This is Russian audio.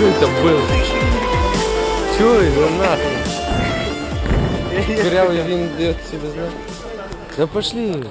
Что это было? Что это нахуй? Корявый вин дает себе знать. Да пошли.